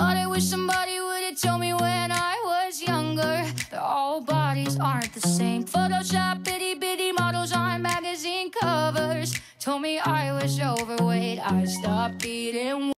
I wish somebody would have told me when I was younger that all bodies aren't the same. Photoshop bitty bitty models on magazine covers told me I was overweight. I stopped eating.